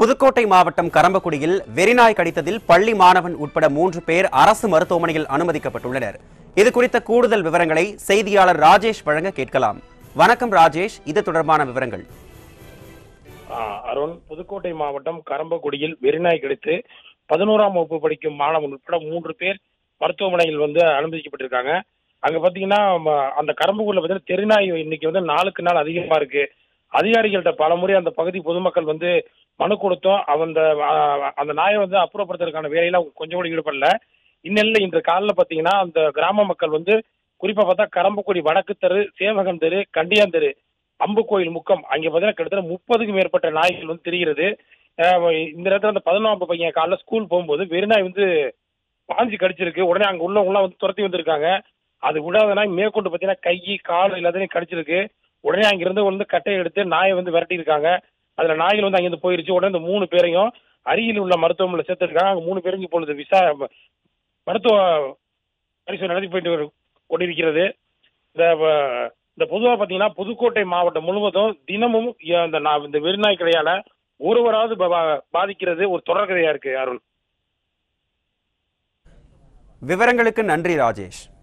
புதுக்கோட்டை மாவட்டம் கரம்பக்குடியில் வெறிநாய் கடித்ததில் பள்ளி மாணவன் உட்பட மூன்று பேர் அரசு மருத்துவமனையில் அனுமதிக்கப்பட்டுள்ளனர். இது குறித்த கூடுதல் விவரங்களை செய்தியாளர் ராஜேஷ் வழங்க கேட்கலாம். வணக்கம் ராஜேஷ் இது தொடர்பான விவரங்கள். அருண் புதுக்கோட்டை மாவட்டம் கரம்பக்குடியில் வெறிநாய் கடித்து பதினோராம் வகுப்பு படிக்கும் மாணவன் உட்பட மூன்று பேர் மருத்துவமனையில் வந்து அனுமதிக்கப்பட்டிருக்காங்க. அங்க பாத்தீங்கன்னா அந்த கரம்பக்குடியில் பாத்தீங்கன்னா தெருநாய் இன்னைக்கு வந்து நாளுக்கு நாள் அதிகமா இருக்கு. அதிகாரிகள்ட்ட பலமுறை அந்த பகுதி பொதுமக்கள் வந்து மனு கொடுத்தோம். அந்த அந்த நாயை வந்து அப்புறப்படுத்துறதுக்கான வேலையில அவங்க கொஞ்சம் கூட ஈடுபடல. இந்நிலையில் இன்று காலைல பாத்தீங்கன்னா அந்த கிராம மக்கள் வந்து குறிப்பா பார்த்தா கரம்பக்குடி வடக்கு தெரு சேவகம் தெரு கண்டியான் தெரு அம்பு கோயில் முக்கம் அங்க பார்த்தீங்கன்னா கிட்டத்தட்ட முப்பதுக்கும் மேற்பட்ட நாய்கள் வந்து தெரிகிறது. இந்த இடத்துல அந்த பதினொன்று பையன் காலைல ஸ்கூல் போகும்போது வெறுநாய் வந்து பாஞ்சு கடிச்சிருக்கு. உடனே அங்க உள்ளவங்களாம் வந்து துரத்தி வந்திருக்காங்க. அது விடாத நாய் மேற்கொண்டு பார்த்தீங்கன்னா கை கால் எல்லாத்தையும் கடிச்சிருக்கு. உடனே அங்கிருந்து வந்து கட்டையை எடுத்து நாயை வந்து விரட்டி இருக்காங்க அதுல நாய்கள் வந்து அங்கிருந்து போயிருச்சு. உடனே இந்த மூணு பேரையும் அருகில் உள்ள மருத்துவமனையில் சேர்த்துருக்காங்க. அங்க மூணு பேருக்கு இப்பொழுது விசா மருத்துவ பரிசோதனை நடத்தி போயிட்டு கொண்டிருக்கிறது. இந்த இந்த பொதுவாக பார்த்தீங்கன்னா புதுக்கோட்டை மாவட்டம் முழுவதும் தினமும் இந்த இந்த வெறிநாய் கடையால ஒருவராவது பா- பாதிக்கிறது ஒரு தொடர்கதையா இருக்கு அருள் விவரங்களுக்கு நன்றி ராஜேஷ்.